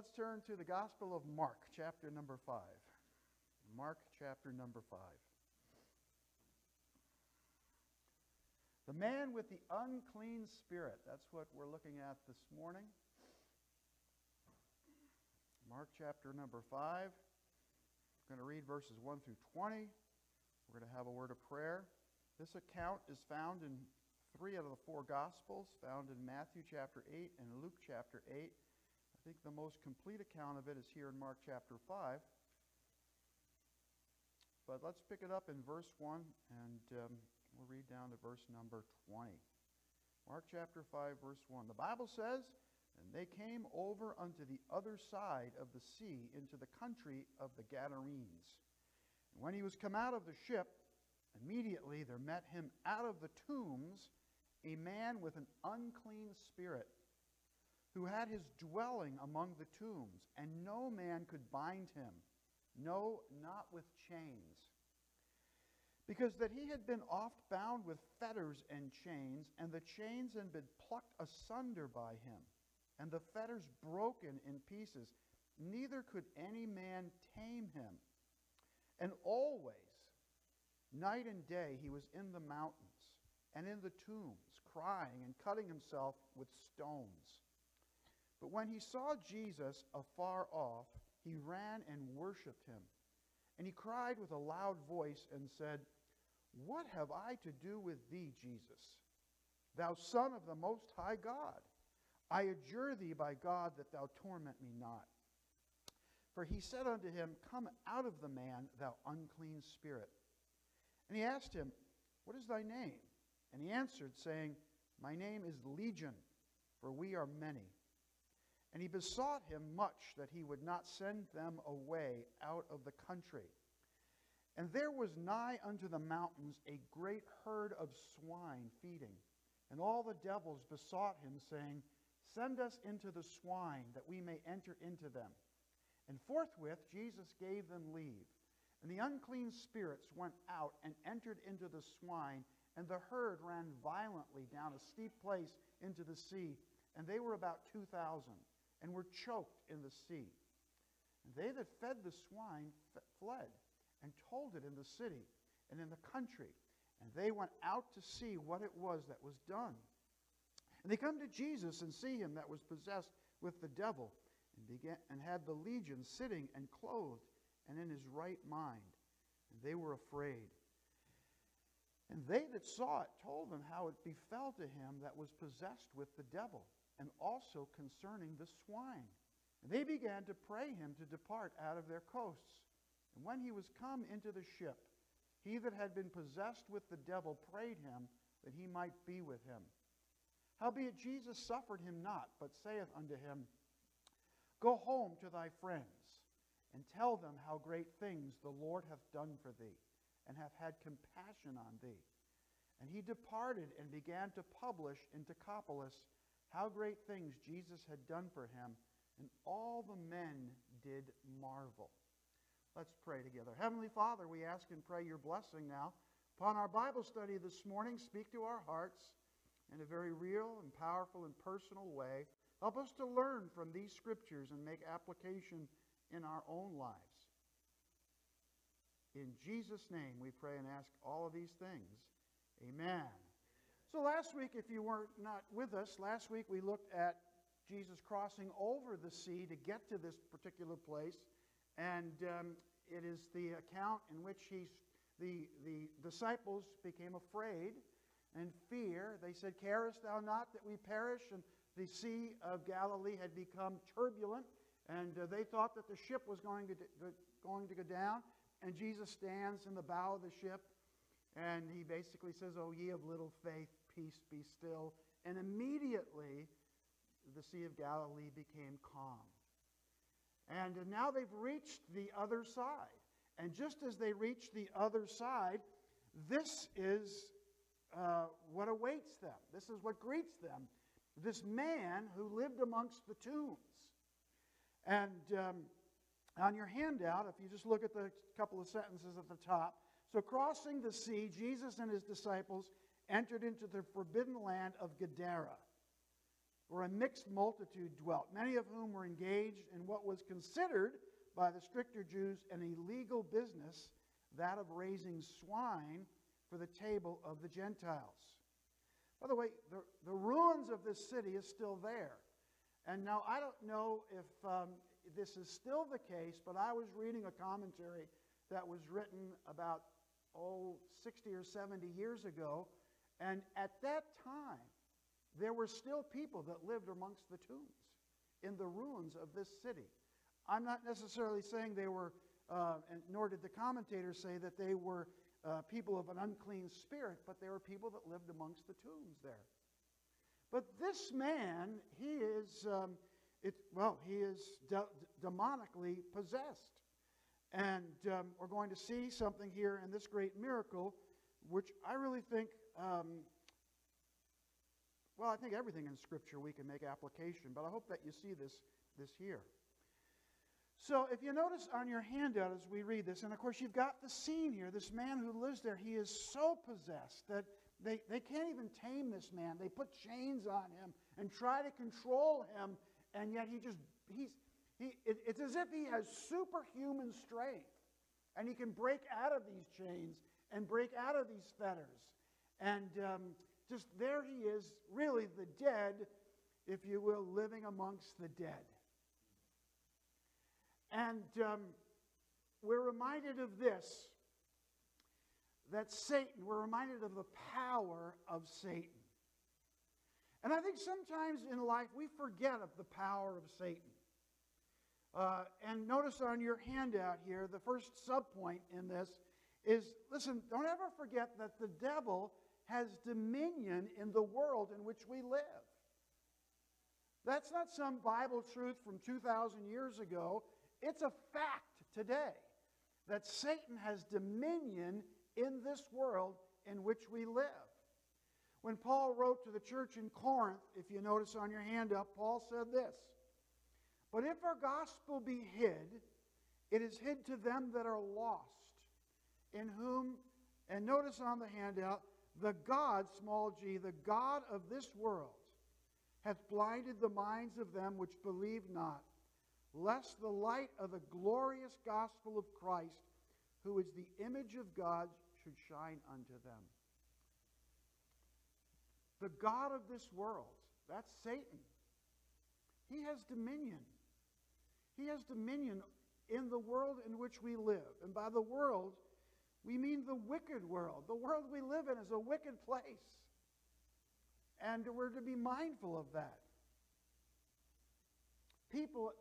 let's turn to the Gospel of Mark, chapter number 5. Mark, chapter number 5. The man with the unclean spirit. That's what we're looking at this morning. Mark, chapter number 5. We're going to read verses 1 through 20. We're going to have a word of prayer. This account is found in three out of the four Gospels, found in Matthew chapter 8 and Luke chapter 8. I think the most complete account of it is here in Mark chapter 5. But let's pick it up in verse 1 and um, we'll read down to verse number 20. Mark chapter 5, verse 1. The Bible says, And they came over unto the other side of the sea into the country of the Gadarenes. And when he was come out of the ship, immediately there met him out of the tombs a man with an unclean spirit, who had his dwelling among the tombs, and no man could bind him, no, not with chains. Because that he had been oft bound with fetters and chains, and the chains had been plucked asunder by him, and the fetters broken in pieces, neither could any man tame him. And always, night and day, he was in the mountains and in the tombs, crying and cutting himself with stones. But when he saw Jesus afar off, he ran and worshipped him. And he cried with a loud voice and said, What have I to do with thee, Jesus, thou Son of the Most High God? I adjure thee by God that thou torment me not. For he said unto him, Come out of the man, thou unclean spirit. And he asked him, What is thy name? And he answered, saying, My name is Legion, for we are many. And he besought him much that he would not send them away out of the country. And there was nigh unto the mountains a great herd of swine feeding. And all the devils besought him, saying, Send us into the swine, that we may enter into them. And forthwith Jesus gave them leave. And the unclean spirits went out and entered into the swine and the herd ran violently down a steep place into the sea, and they were about 2,000, and were choked in the sea. And they that fed the swine fled, and told it in the city and in the country. And they went out to see what it was that was done. And they come to Jesus and see him that was possessed with the devil, and, began, and had the legion sitting and clothed and in his right mind. And they were afraid. And they that saw it told them how it befell to him that was possessed with the devil, and also concerning the swine. And they began to pray him to depart out of their coasts. And when he was come into the ship, he that had been possessed with the devil prayed him that he might be with him. Howbeit Jesus suffered him not, but saith unto him, Go home to thy friends, and tell them how great things the Lord hath done for thee and hath had compassion on thee. And he departed and began to publish in Decapolis how great things Jesus had done for him, and all the men did marvel. Let's pray together. Heavenly Father, we ask and pray your blessing now upon our Bible study this morning. Speak to our hearts in a very real and powerful and personal way. Help us to learn from these scriptures and make application in our own lives. In Jesus' name we pray and ask all of these things. Amen. So last week, if you weren't not with us, last week we looked at Jesus crossing over the sea to get to this particular place. And um, it is the account in which he's, the, the disciples became afraid and fear. They said, Carest thou not that we perish? And the Sea of Galilee had become turbulent, and uh, they thought that the ship was going to, going to go down. And Jesus stands in the bow of the ship and he basically says, Oh, ye of little faith, peace be still. And immediately the Sea of Galilee became calm. And now they've reached the other side. And just as they reach the other side, this is uh, what awaits them. This is what greets them. This man who lived amongst the tombs. And um, on your handout, if you just look at the couple of sentences at the top, so crossing the sea, Jesus and his disciples entered into the forbidden land of Gadara. where a mixed multitude dwelt, many of whom were engaged in what was considered by the stricter Jews an illegal business, that of raising swine for the table of the Gentiles. By the way, the, the ruins of this city is still there. And now I don't know if um, this is still the case, but I was reading a commentary that was written about, oh, 60 or 70 years ago. And at that time, there were still people that lived amongst the tombs in the ruins of this city. I'm not necessarily saying they were, uh, and nor did the commentators say that they were uh, people of an unclean spirit, but they were people that lived amongst the tombs there. But this man, he is, um, it, well, he is de- demonically possessed. And um, we're going to see something here in this great miracle, which I really think, um, well, I think everything in Scripture we can make application, but I hope that you see this, this here. So if you notice on your handout as we read this, and of course you've got the scene here, this man who lives there, he is so possessed that they, they can't even tame this man. They put chains on him and try to control him, and yet he just, he's, he, it, it's as if he has superhuman strength and he can break out of these chains and break out of these fetters. And um, just there he is, really the dead, if you will, living amongst the dead. And um, we're reminded of this that Satan, we're reminded of the power of Satan. And I think sometimes in life we forget of the power of Satan. Uh, and notice on your handout here, the first subpoint in this is listen, don't ever forget that the devil has dominion in the world in which we live. That's not some Bible truth from 2,000 years ago. It's a fact today that Satan has dominion in this world in which we live. When Paul wrote to the church in Corinth, if you notice on your handout, Paul said this But if our gospel be hid, it is hid to them that are lost, in whom, and notice on the handout, the God, small g, the God of this world, hath blinded the minds of them which believe not lest the light of the glorious gospel of Christ, who is the image of God, should shine unto them. The God of this world, that's Satan. He has dominion. He has dominion in the world in which we live. And by the world, we mean the wicked world. The world we live in is a wicked place. And we're to be mindful of that. People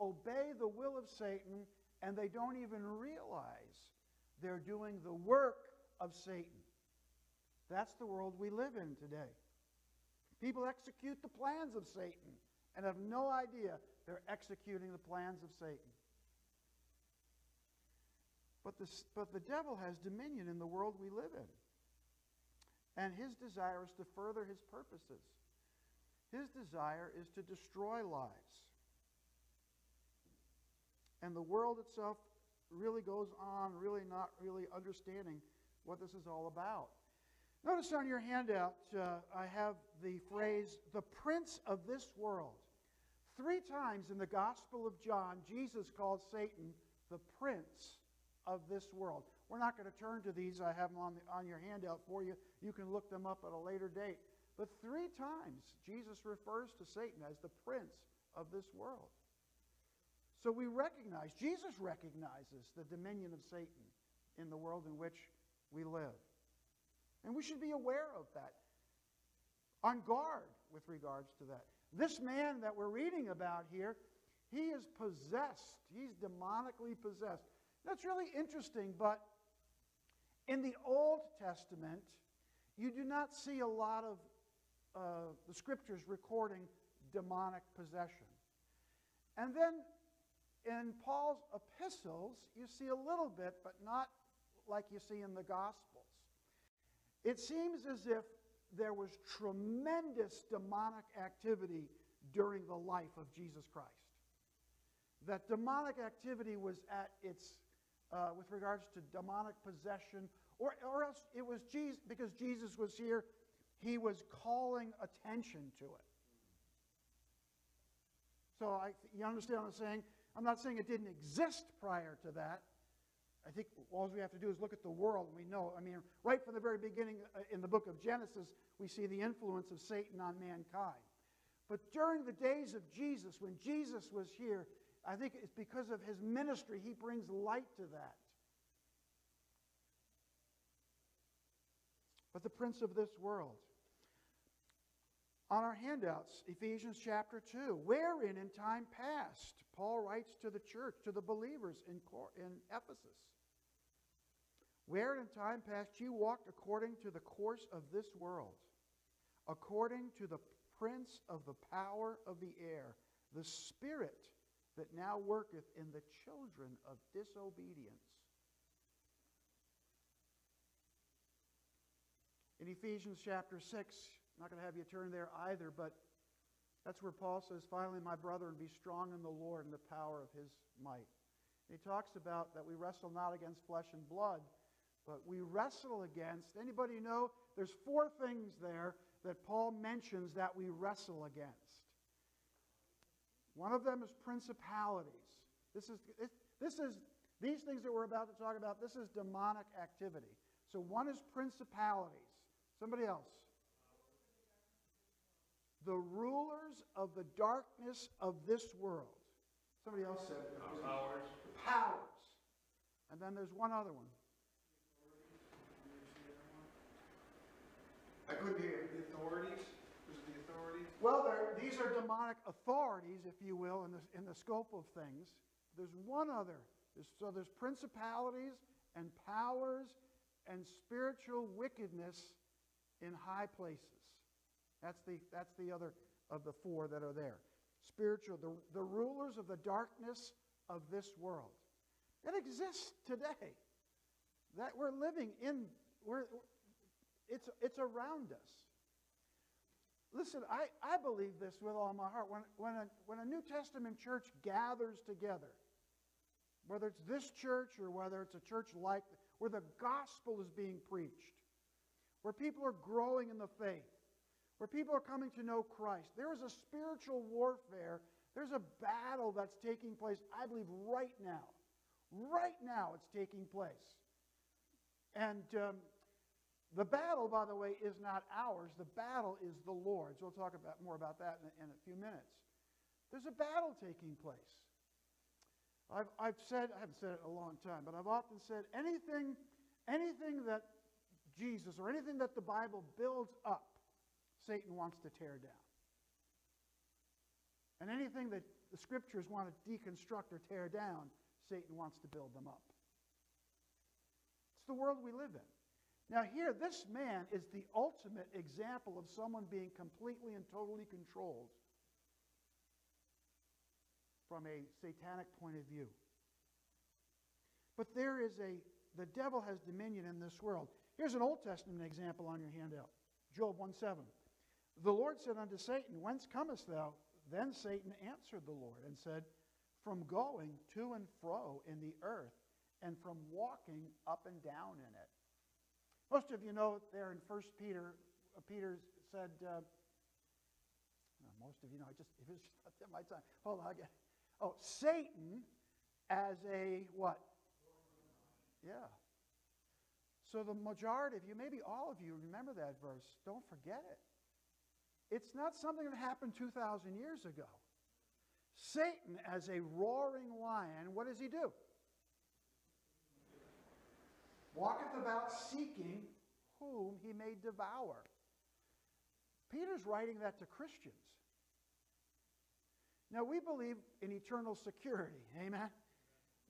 obey the will of Satan and they don't even realize they're doing the work of Satan. That's the world we live in today. People execute the plans of Satan and have no idea they're executing the plans of Satan. But the, but the devil has dominion in the world we live in. And his desire is to further his purposes. His desire is to destroy lives. And the world itself really goes on, really not really understanding what this is all about. Notice on your handout, uh, I have the phrase, the prince of this world. Three times in the Gospel of John, Jesus called Satan the prince of this world. We're not going to turn to these. I have them on, the, on your handout for you. You can look them up at a later date. But three times, Jesus refers to Satan as the prince of this world. So we recognize, Jesus recognizes the dominion of Satan in the world in which we live. And we should be aware of that, on guard with regards to that. This man that we're reading about here, he is possessed. He's demonically possessed. That's really interesting, but in the Old Testament, you do not see a lot of uh, the scriptures recording demonic possession. And then in Paul's epistles, you see a little bit, but not like you see in the Gospels. It seems as if there was tremendous demonic activity during the life of Jesus Christ. That demonic activity was at its, uh, with regards to demonic possession, or, or else it was Jesus, because Jesus was here, he was calling attention to it. So I, you understand what I'm saying? I'm not saying it didn't exist prior to that. I think all we have to do is look at the world and we know. I mean, right from the very beginning uh, in the book of Genesis, we see the influence of Satan on mankind. But during the days of Jesus, when Jesus was here, I think it's because of his ministry, he brings light to that. But the prince of this world, on our handouts, Ephesians chapter 2, wherein in time past, Paul writes to the church, to the believers in, in Ephesus, wherein in time past you walked according to the course of this world, according to the prince of the power of the air, the spirit that now worketh in the children of disobedience. In Ephesians chapter 6, I'm not going to have you turn there either, but that's where Paul says, finally, my brethren, be strong in the Lord and the power of his might. And he talks about that we wrestle not against flesh and blood, but we wrestle against, anybody know? There's four things there that Paul mentions that we wrestle against. One of them is principalities. This is, this is, these things that we're about to talk about, this is demonic activity. So one is principalities. Somebody else the rulers of the darkness of this world. Somebody else said it. Powers. Powers. And then there's one other one. I couldn't hear the authorities. Was it the authorities? Well, these are demonic authorities, if you will, in the, in the scope of things. There's one other. So there's principalities and powers and spiritual wickedness in high places. That's the, that's the other of the four that are there. Spiritual, the, the rulers of the darkness of this world. That exists today. That we're living in, we're, it's, it's around us. Listen, I, I believe this with all my heart. When, when, a, when a New Testament church gathers together, whether it's this church or whether it's a church like, where the gospel is being preached, where people are growing in the faith, where people are coming to know Christ. There is a spiritual warfare. There's a battle that's taking place, I believe, right now. Right now, it's taking place. And um, the battle, by the way, is not ours. The battle is the Lord's. We'll talk about, more about that in, in a few minutes. There's a battle taking place. I've, I've said, I haven't said it a long time, but I've often said anything, anything that Jesus or anything that the Bible builds up Satan wants to tear down. And anything that the scriptures want to deconstruct or tear down, Satan wants to build them up. It's the world we live in. Now, here, this man is the ultimate example of someone being completely and totally controlled from a satanic point of view. But there is a, the devil has dominion in this world. Here's an Old Testament example on your handout Job 1 7. The Lord said unto Satan, Whence comest thou? Then Satan answered the Lord and said, From going to and fro in the earth, and from walking up and down in it. Most of you know there in 1 Peter, uh, Peter said, uh, most of you know, I just, it was just my time. Hold on, again. Oh, Satan as a what? Yeah. So the majority of you, maybe all of you, remember that verse. Don't forget it. It's not something that happened 2,000 years ago. Satan, as a roaring lion, what does he do? Walketh about seeking whom he may devour. Peter's writing that to Christians. Now, we believe in eternal security, amen?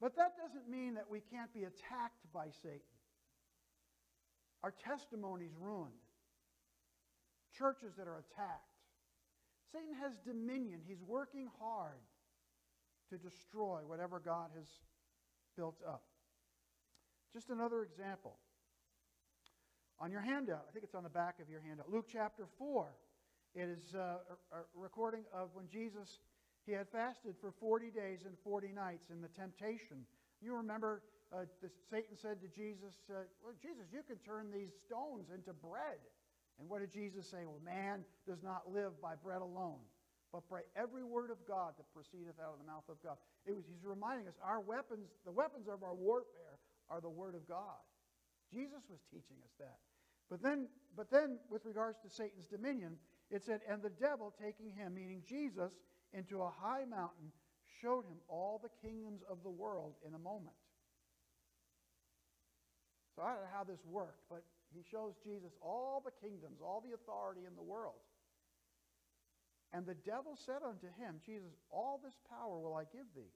But that doesn't mean that we can't be attacked by Satan. Our testimony's ruined churches that are attacked. Satan has dominion. He's working hard to destroy whatever God has built up. Just another example. On your handout, I think it's on the back of your handout, Luke chapter 4. It is uh, a, a recording of when Jesus, he had fasted for 40 days and 40 nights in the temptation. You remember uh, the, Satan said to Jesus, uh, well, Jesus, you can turn these stones into bread. And what did Jesus say? Well, man does not live by bread alone, but by every word of God that proceedeth out of the mouth of God. It was, he's reminding us our weapons, the weapons of our warfare are the word of God. Jesus was teaching us that. But then, but then with regards to Satan's dominion, it said, And the devil, taking him, meaning Jesus, into a high mountain, showed him all the kingdoms of the world in a moment. So I don't know how this worked, but he shows Jesus all the kingdoms, all the authority in the world. And the devil said unto him, Jesus, all this power will I give thee.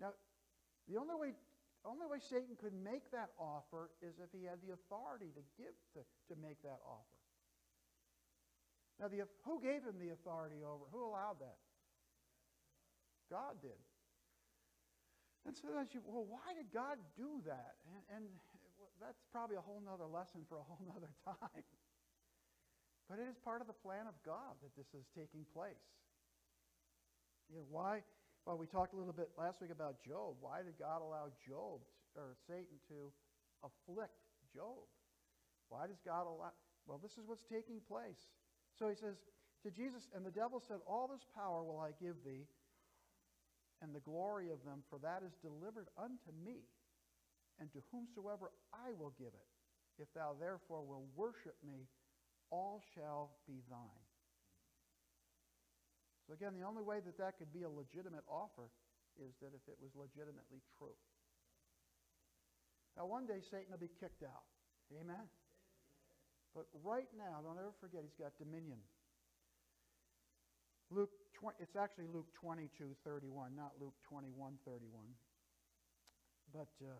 Now, the only way, only way Satan could make that offer is if he had the authority to give to, to make that offer. Now, the, who gave him the authority over? Who allowed that? God did. And so then you, well, why did God do that? And, and that's probably a whole other lesson for a whole other time. But it is part of the plan of God that this is taking place. You know, why? Well, we talked a little bit last week about Job. Why did God allow Job or Satan to afflict Job? Why does God allow? Well, this is what's taking place. So he says to Jesus, and the devil said, All this power will I give thee, and the glory of them, for that is delivered unto me, and to whomsoever I will give it. If thou therefore will worship me, all shall be thine. So again, the only way that that could be a legitimate offer is that if it was legitimately true. Now, one day Satan will be kicked out. Amen? But right now, don't ever forget, he's got dominion. Luke 20, it's actually Luke 22, 31, not Luke 21, 31. But uh,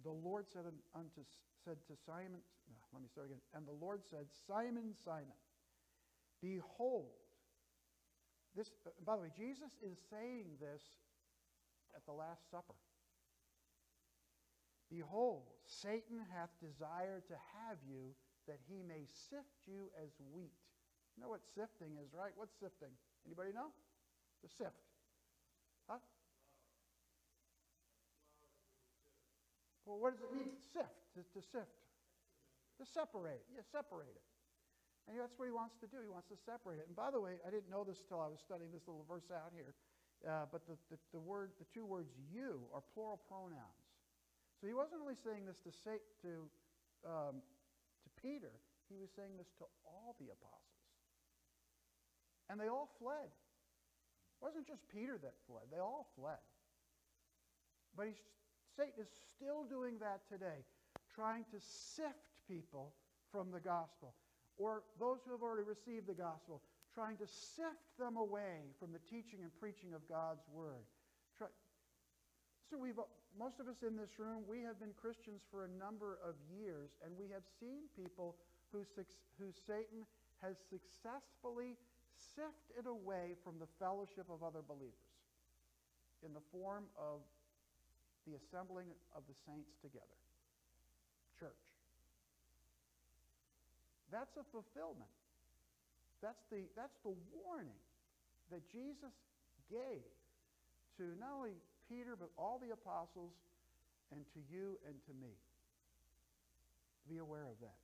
the Lord said unto said to Simon, no, let me start again. And the Lord said, Simon, Simon, behold, this, uh, by the way, Jesus is saying this at the Last Supper. Behold, Satan hath desired to have you that he may sift you as wheat. You know what sifting is, right? What's sifting? Anybody know? The sift. Huh? Well, what does it mean? Sift, to, to sift. To separate. Yeah, separate it. And that's what he wants to do. He wants to separate it. And by the way, I didn't know this until I was studying this little verse out here. Uh, but the, the, the, word, the two words you are plural pronouns. So he wasn't only saying this to, say, to, um, to Peter, he was saying this to all the apostles. And they all fled. It wasn't just Peter that fled, they all fled. But Satan is still doing that today trying to sift people from the gospel, or those who have already received the gospel, trying to sift them away from the teaching and preaching of God's word. Try, so we've most of us in this room, we have been Christians for a number of years, and we have seen people who, who Satan has successfully sifted away from the fellowship of other believers in the form of the assembling of the saints together church. That's a fulfillment. That's the, that's the warning that Jesus gave to not only Peter, but all the apostles, and to you and to me. Be aware of that.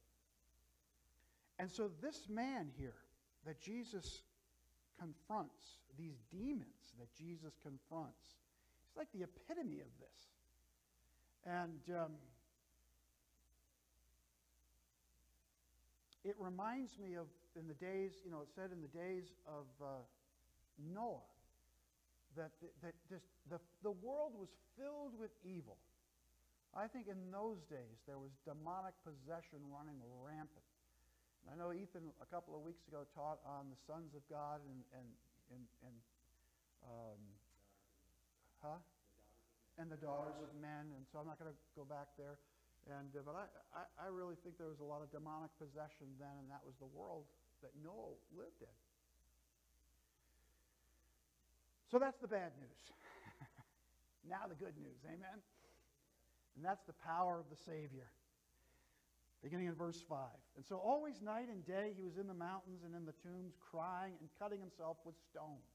And so, this man here that Jesus confronts, these demons that Jesus confronts, he's like the epitome of this. And um, it reminds me of in the days, you know, it said in the days of uh, Noah that, that just the, the world was filled with evil. I think in those days there was demonic possession running rampant. And I know Ethan a couple of weeks ago taught on the sons of God and, and, and, and um, huh? And the daughters of men, and so I'm not going to go back there. And, uh, but I, I, I really think there was a lot of demonic possession then, and that was the world that Noah lived in. So that's the bad news. now the good news. Amen? And that's the power of the Savior. Beginning in verse 5. And so always night and day he was in the mountains and in the tombs, crying and cutting himself with stones.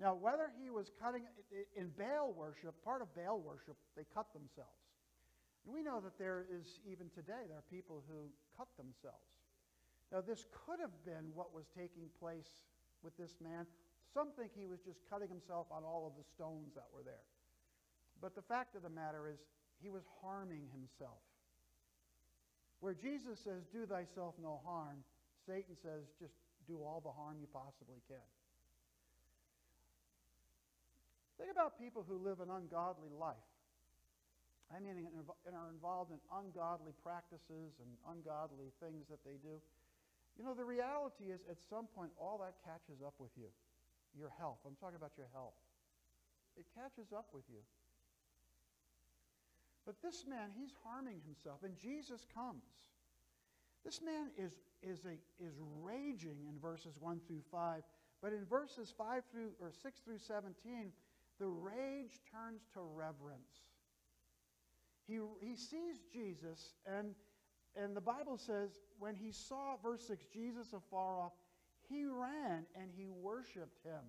Now, whether he was cutting in Baal worship, part of Baal worship, they cut themselves. And we know that there is, even today, there are people who cut themselves. Now, this could have been what was taking place with this man. Some think he was just cutting himself on all of the stones that were there. But the fact of the matter is, he was harming himself. Where Jesus says, Do thyself no harm, Satan says, Just do all the harm you possibly can. Think about people who live an ungodly life. I mean, and are involved in ungodly practices and ungodly things that they do. You know, the reality is at some point all that catches up with you. Your health. I'm talking about your health. It catches up with you. But this man, he's harming himself, and Jesus comes. This man is, is, a, is raging in verses 1 through 5, but in verses 5 through or 6 through 17, the rage turns to reverence. He, he sees Jesus, and, and the Bible says when he saw, verse 6, Jesus afar off, he ran and he worshiped him.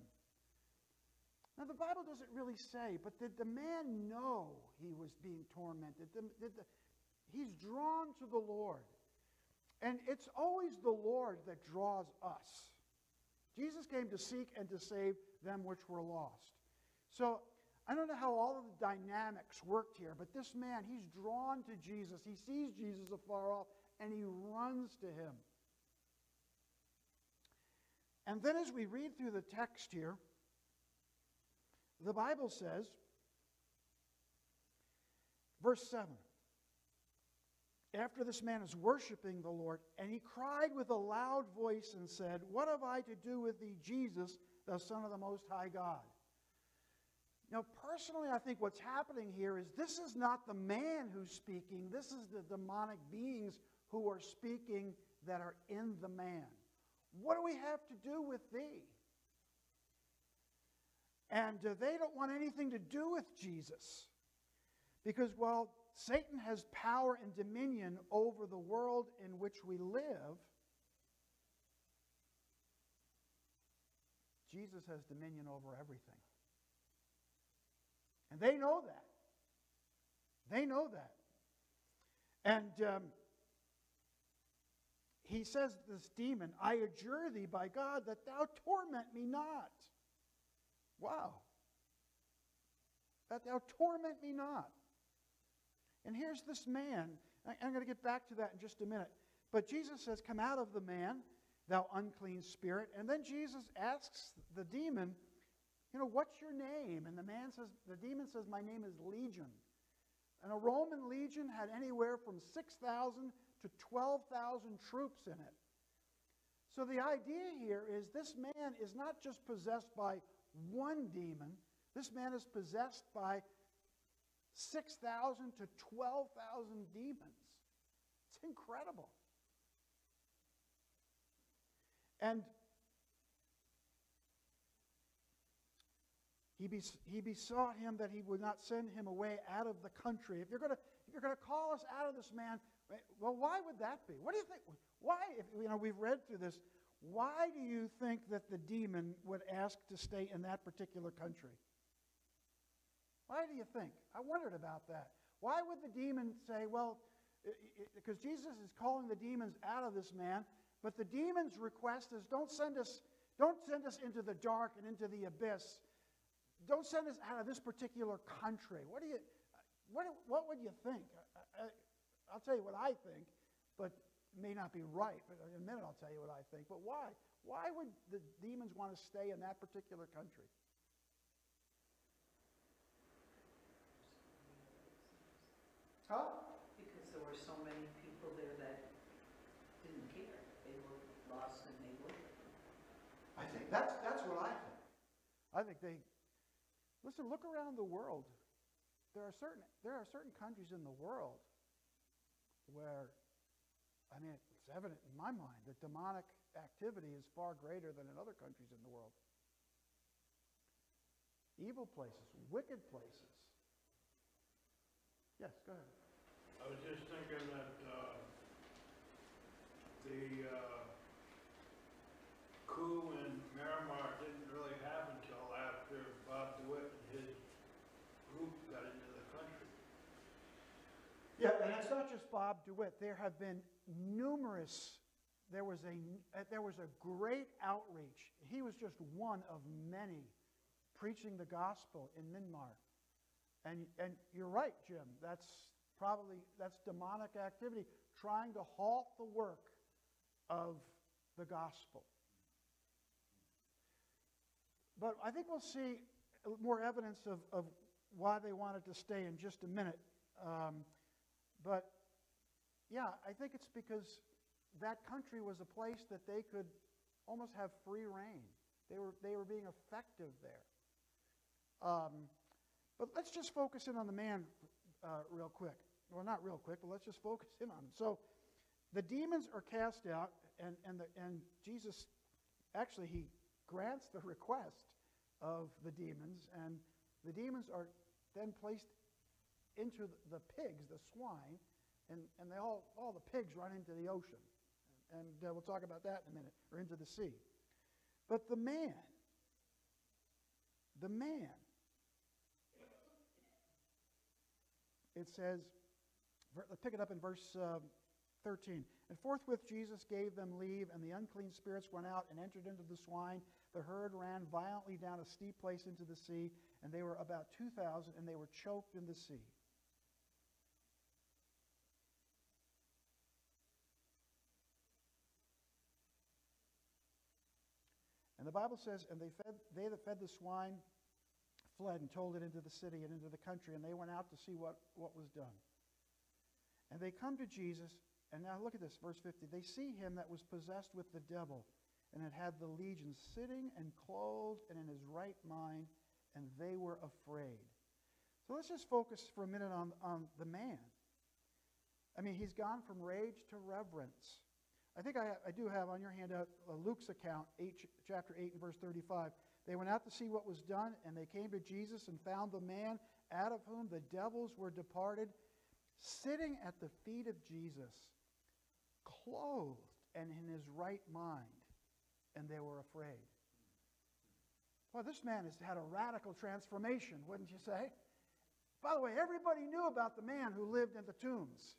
Now, the Bible doesn't really say, but did the man know he was being tormented? Did, did the, he's drawn to the Lord. And it's always the Lord that draws us. Jesus came to seek and to save them which were lost. So I don't know how all of the dynamics worked here, but this man, he's drawn to Jesus. He sees Jesus afar off, and he runs to him. And then as we read through the text here, the Bible says, verse 7 After this man is worshiping the Lord, and he cried with a loud voice and said, What have I to do with thee, Jesus, the Son of the Most High God? Now, personally, I think what's happening here is this is not the man who's speaking, this is the demonic beings who are speaking that are in the man. What do we have to do with thee? And uh, they don't want anything to do with Jesus. Because while Satan has power and dominion over the world in which we live, Jesus has dominion over everything. And they know that. They know that. And um, he says to this demon, I adjure thee by God that thou torment me not. Wow. That thou torment me not. And here's this man. I'm going to get back to that in just a minute. But Jesus says, Come out of the man, thou unclean spirit. And then Jesus asks the demon, You know, what's your name? And the man says, The demon says, My name is Legion. And a Roman legion had anywhere from 6,000 to 12,000 troops in it. So the idea here is this man is not just possessed by one demon, this man is possessed by 6,000 to 12,000 demons. It's incredible. And he, bes- he besought him that he would not send him away out of the country. If you're going to call us out of this man, eh, well, why would that be? What do you think? Why, if, you know, we've read through this. Why do you think that the demon would ask to stay in that particular country? Why do you think? I wondered about that. Why would the demon say, well, eh, eh, because Jesus is calling the demons out of this man, but the demon's request is don't send us, don't send us into the dark and into the abyss. Don't send us out of this particular country. What do you, what, what would you think? I, I, I'll tell you what I think, but may not be right. But in a minute, I'll tell you what I think. But why? Why would the demons want to stay in that particular country? Huh? Because there were so many people there that didn't care. They were lost and they were. I think that's, that's what I think. I think they, listen, look around the world. There are certain, there are certain countries in the world where, I mean, it's evident in my mind that demonic activity is far greater than in other countries in the world. Evil places, wicked places. Yes, go ahead. I was just thinking that, uh, the, uh, coup in Myanmar didn't really happen till after Bob DeWitt and his group got into the country. Yeah, and it's not just Bob DeWitt. There have been numerous there was a, uh, there was a great outreach. He was just one of many preaching the gospel in Myanmar. And, and you're right, Jim. That's probably that's demonic activity trying to halt the work of the gospel. But I think we'll see more evidence of, of why they wanted to stay in just a minute. Um, but yeah, I think it's because that country was a place that they could almost have free reign. They were, they were being effective there. Um, but let's just focus in on the man uh, real quick. Well, not real quick, but let's just focus in on him. So the demons are cast out, and, and, the, and Jesus actually, he grants the request of the demons, and the demons are then placed into the pigs, the swine, and, and they all, all the pigs run into the ocean. And uh, we'll talk about that in a minute, or into the sea. But the man, the man, it says, let's pick it up in verse uh, 13. And forthwith Jesus gave them leave, and the unclean spirits went out and entered into the swine. The herd ran violently down a steep place into the sea, and they were about 2,000, and they were choked in the sea. And the Bible says, and they, fed, they that fed the swine fled and told it into the city and into the country, and they went out to see what, what was done. And they come to Jesus, and now look at this, verse 50. They see him that was possessed with the devil and had had the legion sitting and clothed and in his right mind, and they were afraid. So let's just focus for a minute on, on the man. I mean, he's gone from rage to reverence. I think I, I do have on your handout Luke's account, eight, chapter 8 and verse 35. They went out to see what was done, and they came to Jesus and found the man out of whom the devils were departed, sitting at the feet of Jesus, clothed and in his right mind, and they were afraid. Well, this man has had a radical transformation, wouldn't you say? By the way, everybody knew about the man who lived in the tombs.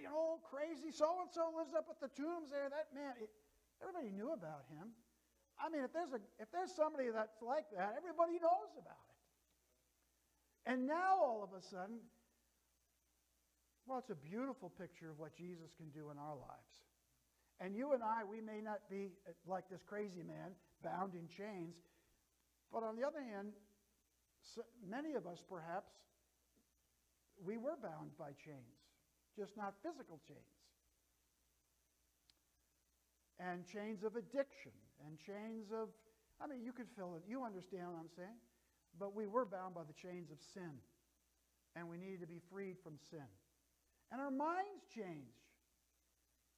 You know, crazy so and so lives up at the tombs there. That man, it, everybody knew about him. I mean, if there's, a, if there's somebody that's like that, everybody knows about it. And now all of a sudden, well, it's a beautiful picture of what Jesus can do in our lives. And you and I, we may not be uh, like this crazy man, bound in chains. But on the other hand, many of us perhaps, we were bound by chains, just not physical chains. And chains of addiction, and chains of, I mean, you could fill it, you understand what I'm saying? But we were bound by the chains of sin, and we needed to be freed from sin. And our minds changed.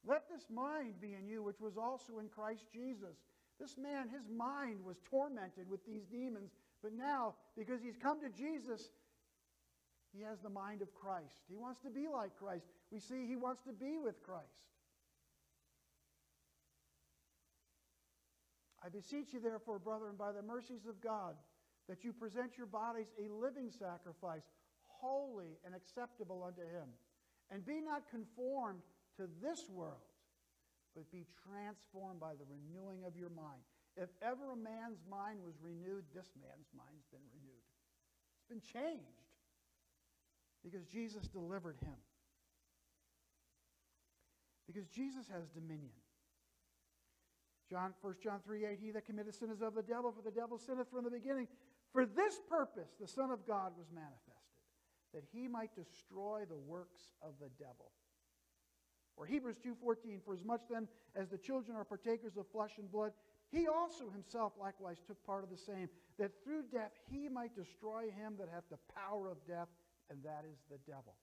Let this mind be in you, which was also in Christ Jesus. This man, his mind was tormented with these demons, but now, because he's come to Jesus, he has the mind of Christ. He wants to be like Christ. We see he wants to be with Christ. I beseech you, therefore, brethren, by the mercies of God, that you present your bodies a living sacrifice, holy and acceptable unto him. And be not conformed to this world, but be transformed by the renewing of your mind. If ever a man's mind was renewed, this man's mind's been renewed. It's been changed because Jesus delivered him. Because Jesus has dominion. John, 1 John 3 8, he that committeth sin is of the devil, for the devil sinneth from the beginning. For this purpose the Son of God was manifested, that he might destroy the works of the devil. Or Hebrews 2.14, For as much then as the children are partakers of flesh and blood, he also himself likewise took part of the same, that through death he might destroy him that hath the power of death, and that is the devil.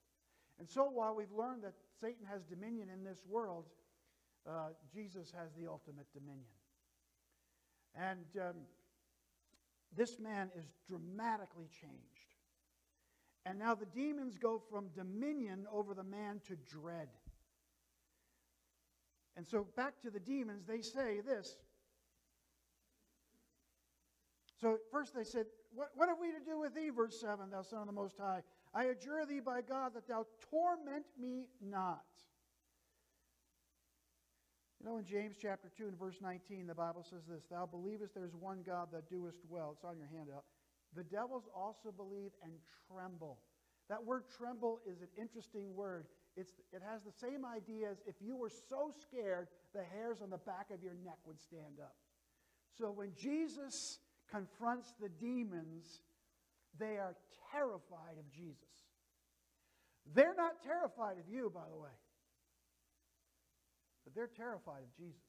And so while we've learned that Satan has dominion in this world, uh, Jesus has the ultimate dominion. And um, this man is dramatically changed. And now the demons go from dominion over the man to dread. And so back to the demons, they say this. So first they said, what, what have we to do with thee, verse 7, thou son of the Most High? I adjure thee by God that thou torment me not. You know, in James chapter 2 and verse 19, the Bible says this Thou believest there is one God that doest well. It's on your handout. The devils also believe and tremble. That word tremble is an interesting word. It's, it has the same idea as if you were so scared, the hairs on the back of your neck would stand up. So when Jesus confronts the demons, they are terrified of Jesus. They're not terrified of you, by the way, but they're terrified of Jesus.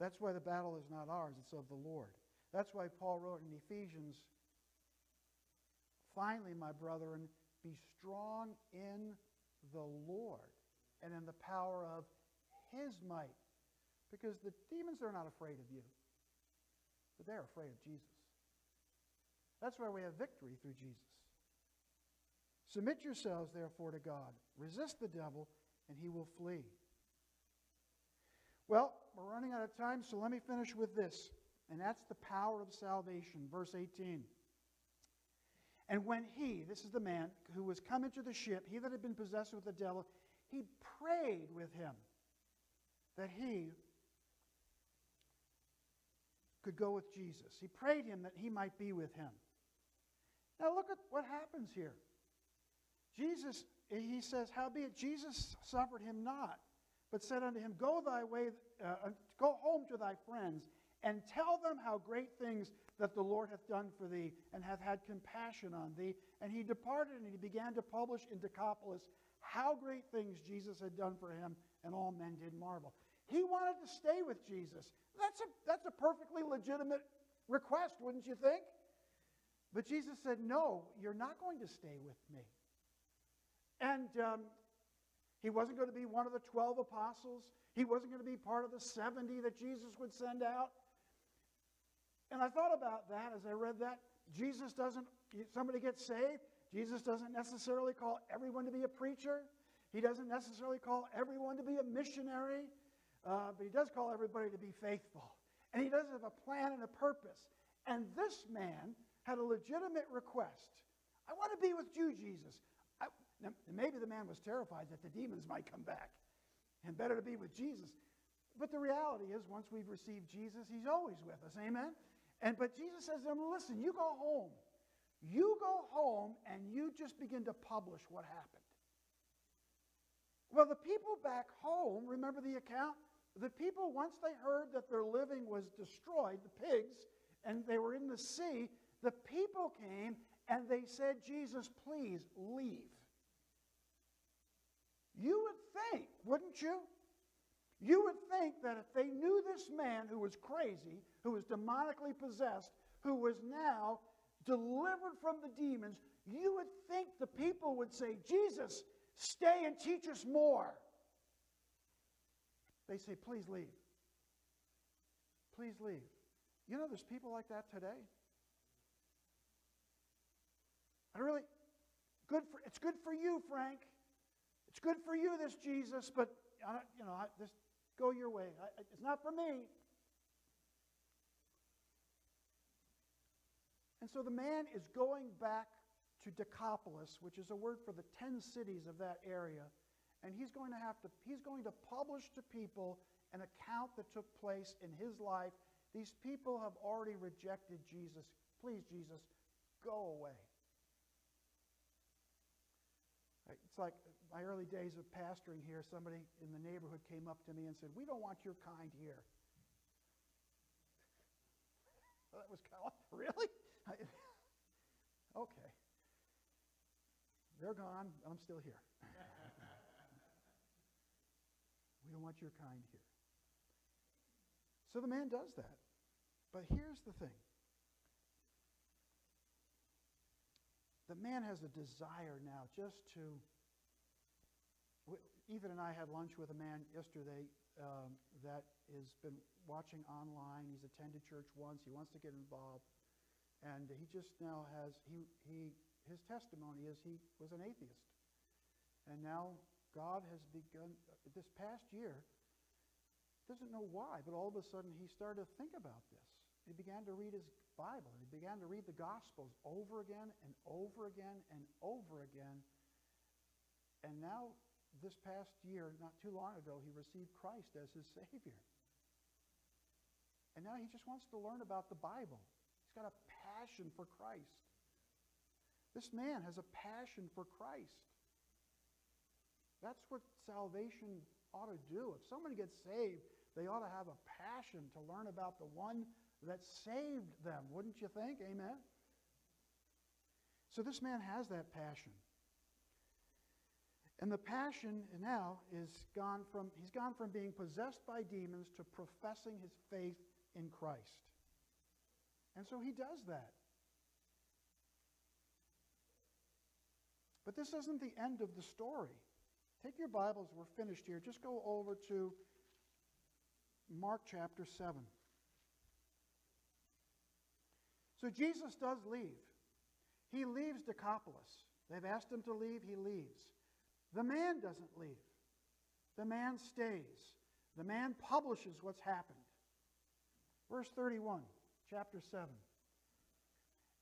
That's why the battle is not ours, it's of the Lord. That's why Paul wrote in Ephesians, finally, my brethren, be strong in the Lord and in the power of his might. Because the demons are not afraid of you, but they're afraid of Jesus. That's why we have victory through Jesus. Submit yourselves, therefore, to God. Resist the devil, and he will flee. Well, we're running out of time, so let me finish with this. And that's the power of salvation. Verse 18. And when he, this is the man who was come into the ship, he that had been possessed with the devil, he prayed with him that he could go with Jesus. He prayed him that he might be with him. Now look at what happens here. Jesus, he says, Howbeit Jesus suffered him not, but said unto him, Go thy way, uh, go home to thy friends, and tell them how great things that the Lord hath done for thee, and hath had compassion on thee. And he departed, and he began to publish in Decapolis how great things Jesus had done for him, and all men did marvel. He wanted to stay with Jesus. That's a, that's a perfectly legitimate request, wouldn't you think? But Jesus said, No, you're not going to stay with me. And um, he wasn't going to be one of the 12 apostles. He wasn't going to be part of the 70 that Jesus would send out. And I thought about that as I read that. Jesus doesn't, somebody gets saved. Jesus doesn't necessarily call everyone to be a preacher. He doesn't necessarily call everyone to be a missionary. Uh, but he does call everybody to be faithful. And he does have a plan and a purpose. And this man had a legitimate request. I want to be with you, Jesus. I, now, maybe the man was terrified that the demons might come back and better to be with Jesus. But the reality is, once we've received Jesus, he's always with us. Amen? And but Jesus says to him, listen, you go home. You go home and you just begin to publish what happened. Well, the people back home, remember the account? The people, once they heard that their living was destroyed, the pigs, and they were in the sea, the people came and they said, Jesus, please leave. You would think, wouldn't you? You would think that if they knew this man who was crazy, who was demonically possessed, who was now delivered from the demons, you would think the people would say, Jesus, stay and teach us more. They say, please leave. Please leave. You know, there's people like that today. I really, good for, it's good for you, Frank. It's good for you, this Jesus, but, I, you know, I, this, go your way. I, it's not for me. And so the man is going back to Decapolis, which is a word for the 10 cities of that area, and he's going to have to he's going to publish to people an account that took place in his life. These people have already rejected Jesus. Please Jesus, go away. It's like my early days of pastoring here, somebody in the neighborhood came up to me and said, We don't want your kind here. that was kind of, really? okay. They're gone, I'm still here. we don't want your kind here. So the man does that. But here's the thing the man has a desire now just to. Ethan and I had lunch with a man yesterday um, that has been watching online. He's attended church once. He wants to get involved. And he just now has, he, he, his testimony is he was an atheist. And now God has begun, this past year, doesn't know why, but all of a sudden he started to think about this. He began to read his Bible. He began to read the Gospels over again and over again and over again. And now this past year, not too long ago, he received Christ as his Savior. And now he just wants to learn about the Bible. He's got a passion for Christ. This man has a passion for Christ. That's what salvation ought to do. If somebody gets saved, they ought to have a passion to learn about the one that saved them, wouldn't you think? Amen? So this man has that passion. And the passion now is gone from, he's gone from being possessed by demons to professing his faith in Christ. And so he does that. But this isn't the end of the story. Take your Bibles, we're finished here. Just go over to Mark chapter 7. So Jesus does leave. He leaves Decapolis. They've asked him to leave, he leaves. The man doesn't leave. The man stays. The man publishes what's happened. Verse 31, chapter 7.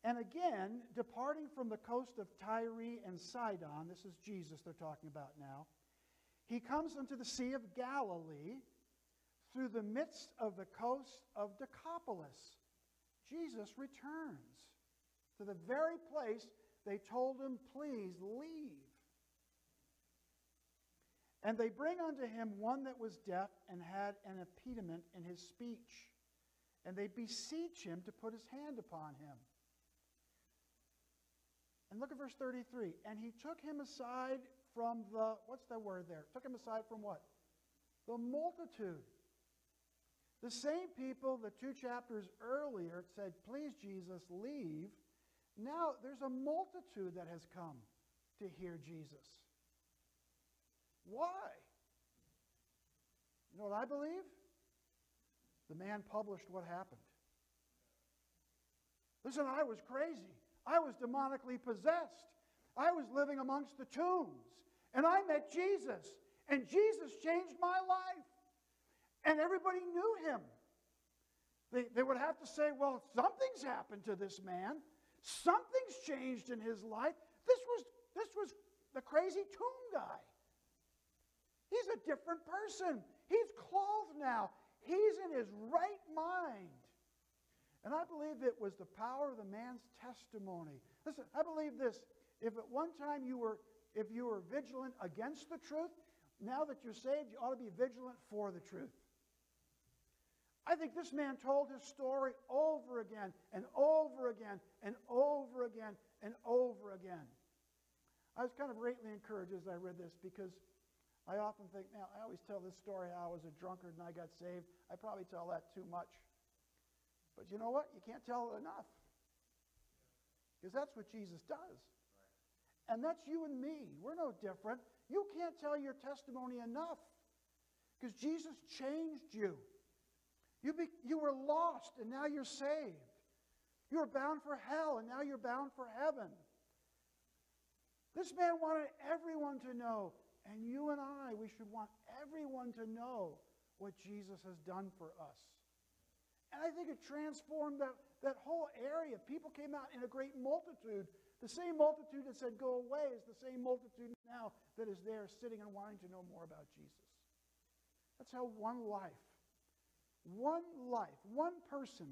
And again, departing from the coast of Tyre and Sidon, this is Jesus they're talking about now, he comes unto the Sea of Galilee through the midst of the coast of Decapolis. Jesus returns to the very place they told him, please leave. And they bring unto him one that was deaf and had an impediment in his speech. And they beseech him to put his hand upon him. And look at verse 33. And he took him aside from the, what's the word there? Took him aside from what? The multitude. The same people the two chapters earlier said, Please, Jesus, leave. Now there's a multitude that has come to hear Jesus. Why? You know what I believe? The man published what happened. Listen, I was crazy. I was demonically possessed. I was living amongst the tombs. And I met Jesus. And Jesus changed my life. And everybody knew him. They, they would have to say, well, something's happened to this man. Something's changed in his life. This was, this was the crazy tomb guy. He's a different person. He's clothed now. He's in his right mind. And I believe it was the power of the man's testimony. Listen, I believe this. If at one time you were, if you were vigilant against the truth, now that you're saved, you ought to be vigilant for the truth. I think this man told his story over again and over again and over again and over again. I was kind of greatly encouraged as I read this because I often think, now, I always tell this story how I was a drunkard and I got saved. I probably tell that too much. But you know what? You can't tell it enough. Because that's what Jesus does. And that's you and me. We're no different. You can't tell your testimony enough. Because Jesus changed you. You, be, you were lost and now you're saved. You were bound for hell and now you're bound for heaven. This man wanted everyone to know, and you and I, we should want everyone to know what Jesus has done for us. And I think it transformed that, that whole area. People came out in a great multitude. The same multitude that said, Go away, is the same multitude now that is there sitting and wanting to know more about Jesus. That's how one life one life, one person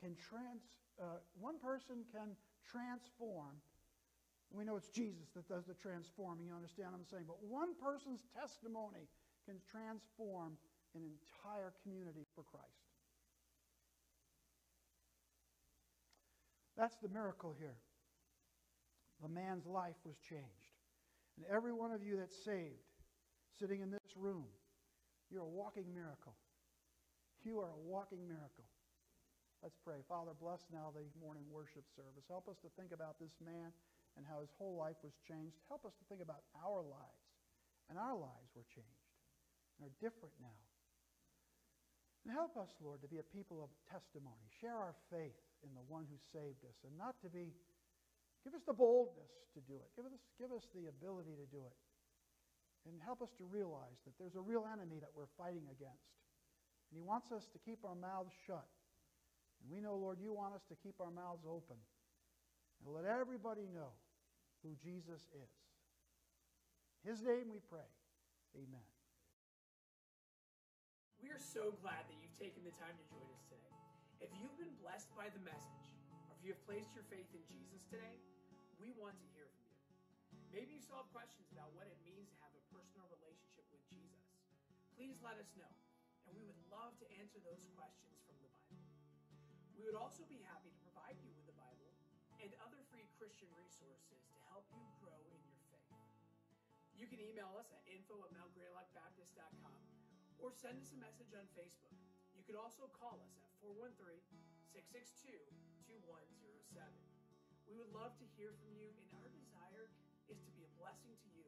can trans, uh, one person can transform. We know it's Jesus that does the transforming, you understand what I'm saying? But one person's testimony can transform an entire community for Christ. That's the miracle here. The man's life was changed. And every one of you that's saved, sitting in this room, you're a walking miracle. You are a walking miracle. Let's pray. Father, bless now the morning worship service. Help us to think about this man and how his whole life was changed. Help us to think about our lives. And our lives were changed and are different now. And help us, Lord, to be a people of testimony. Share our faith in the one who saved us and not to be, give us the boldness to do it. Give us, give us the ability to do it. And help us to realize that there's a real enemy that we're fighting against. And he wants us to keep our mouths shut. And we know, Lord, you want us to keep our mouths open and let everybody know who Jesus is. his name we pray. Amen. We are so glad that you've taken the time to join us today. If you've been blessed by the message, or if you have placed your faith in Jesus today, we want to hear from you. Maybe you still have questions about what it means to have a personal relationship with Jesus. Please let us know, and we would love to answer those questions from the Bible. We would also be happy to provide you with the Bible and other free Christian resources help you grow in your faith. You can email us at info at mountgreylockbaptist.com or send us a message on Facebook. You could also call us at 413 662 2107. We would love to hear from you, and our desire is to be a blessing to you